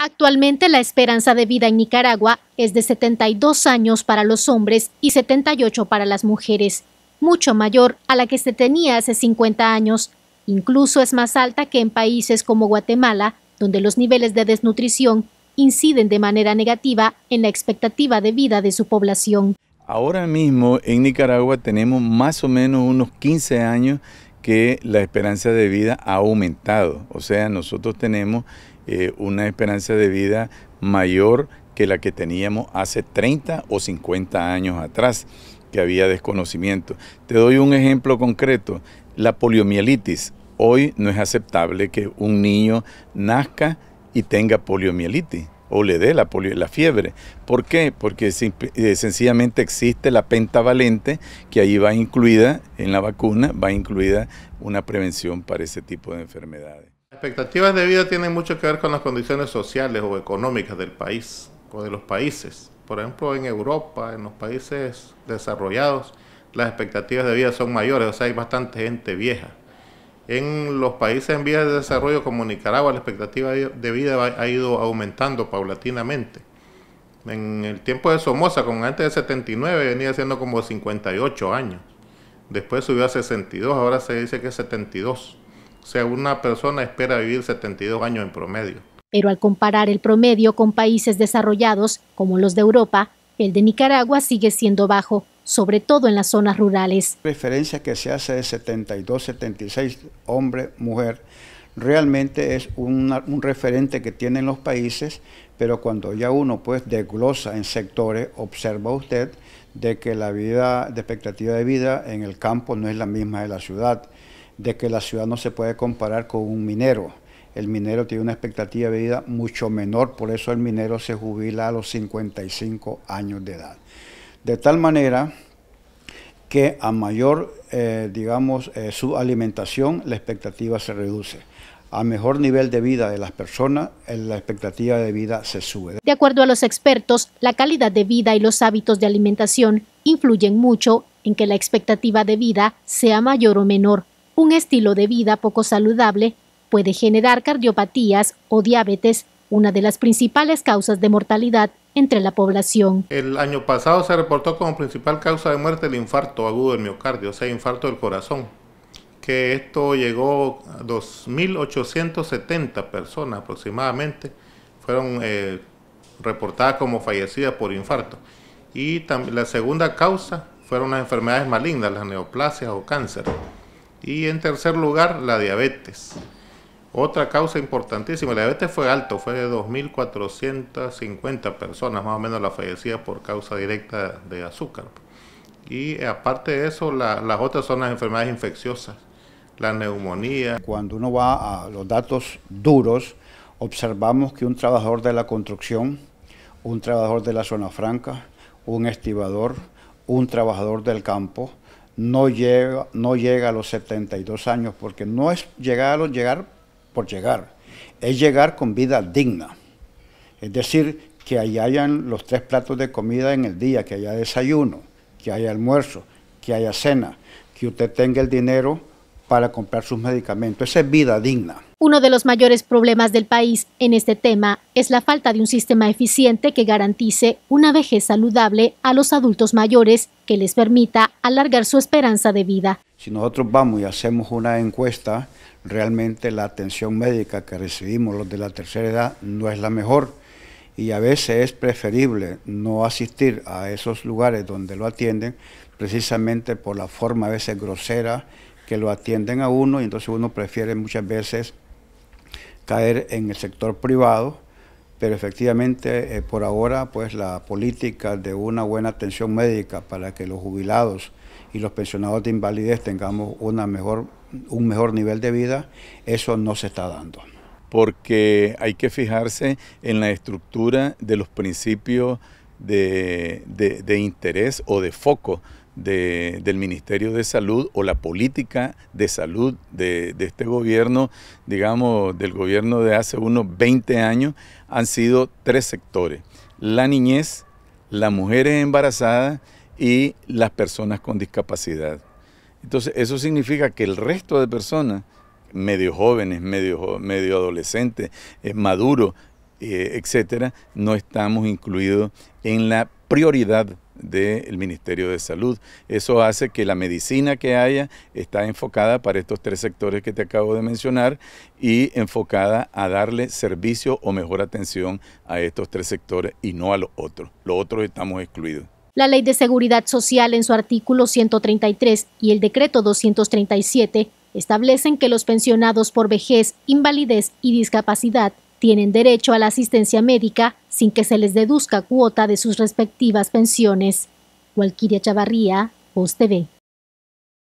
Actualmente la esperanza de vida en Nicaragua es de 72 años para los hombres y 78 para las mujeres, mucho mayor a la que se tenía hace 50 años. Incluso es más alta que en países como Guatemala, donde los niveles de desnutrición inciden de manera negativa en la expectativa de vida de su población. Ahora mismo en Nicaragua tenemos más o menos unos 15 años que la esperanza de vida ha aumentado. O sea, nosotros tenemos eh, una esperanza de vida mayor que la que teníamos hace 30 o 50 años atrás, que había desconocimiento. Te doy un ejemplo concreto, la poliomielitis. Hoy no es aceptable que un niño nazca y tenga poliomielitis o le dé la, fiebre. ¿Por qué? Porque eh, sencillamente existe la pentavalente que ahí va incluida en la vacuna, va incluida una prevención para ese tipo de enfermedades. Las expectativas de vida tienen mucho que ver con las condiciones sociales o económicas del país o de los países. Por ejemplo, en Europa, en los países desarrollados, las expectativas de vida son mayores, o sea, hay bastante gente vieja. En los países en vías de desarrollo como Nicaragua, la expectativa de vida ha ido aumentando paulatinamente. En el tiempo de Somoza, con antes de 79, venía siendo como 58 años. Después subió a 62, ahora se dice que es 72. O sea, una persona espera vivir 72 años en promedio. Pero al comparar el promedio con países desarrollados, como los de Europa, el de Nicaragua sigue siendo bajo, sobre todo en las zonas rurales. La referencia que se hace de 72, 76 hombre, mujer, realmente es un referente que tienen los países, pero cuando ya uno pues desglosa en sectores, observa usted de que la vida, de expectativa de vida en el campo no es la misma de la ciudad, de que la ciudad no se puede comparar con un minero. El minero tiene una expectativa de vida mucho menor, por eso el minero se jubila a los 55 años de edad. De tal manera que a mayor, eh, digamos, eh, su alimentación, la expectativa se reduce. A mejor nivel de vida de las personas, la expectativa de vida se sube. De acuerdo a los expertos, la calidad de vida y los hábitos de alimentación influyen mucho en que la expectativa de vida sea mayor o menor. Un estilo de vida poco saludable puede generar cardiopatías o diabetes, una de las principales causas de mortalidad entre la población. El año pasado se reportó como principal causa de muerte el infarto agudo del miocardio, o sea, infarto del corazón, que esto llegó a 2.870 personas aproximadamente, fueron eh, reportadas como fallecidas por infarto. Y la segunda causa fueron las enfermedades malignas, las neoplasias o cáncer. Y en tercer lugar, la diabetes. Otra causa importantísima, la diabetes fue alto, fue de 2.450 personas más o menos las fallecidas por causa directa de azúcar. Y aparte de eso, las otras son las enfermedades infecciosas, la neumonía. Cuando uno va a los datos duros, observamos que un trabajador de la construcción, un trabajador de la zona franca, un estibador, un trabajador del campo, no llega, no llega a los 72 años, porque no es llegar, llegar por llegar, es llegar con vida digna. Es decir, que ahí hayan los tres platos de comida en el día, que haya desayuno, que haya almuerzo, que haya cena, que usted tenga el dinero para comprar sus medicamentos. Esa es vida digna. Uno de los mayores problemas del país en este tema es la falta de un sistema eficiente que garantice una vejez saludable a los adultos mayores que les permita alargar su esperanza de vida. Si nosotros vamos y hacemos una encuesta, realmente la atención médica que recibimos los de la tercera edad no es la mejor y a veces es preferible no asistir a esos lugares donde lo atienden precisamente por la forma a veces grosera que lo atienden a uno y entonces uno prefiere muchas veces caer en el sector privado, pero efectivamente eh, por ahora pues la política de una buena atención médica para que los jubilados y los pensionados de invalidez tengamos una mejor, un mejor nivel de vida, eso no se está dando. Porque hay que fijarse en la estructura de los principios de, de interés o de foco del Ministerio de Salud o la política de salud de, este gobierno, digamos, del gobierno de hace unos 20 años, han sido tres sectores. La niñez, las mujeres embarazadas y las personas con discapacidad. Entonces, eso significa que el resto de personas, medio jóvenes, medio, medio adolescentes, eh, maduros, eh, etcétera, no estamos incluidos en la prioridad del Ministerio de Salud. Eso hace que la medicina que haya está enfocada para estos tres sectores que te acabo de mencionar y enfocada a darle servicio o mejor atención a estos tres sectores y no a los otros. Los otros estamos excluidos. La Ley de Seguridad Social en su artículo 133 y el decreto 237 establecen que los pensionados por vejez, invalidez y discapacidad tienen derecho a la asistencia médica sin que se les deduzca cuota de sus respectivas pensiones. Walquiria Chavarría, Post TV.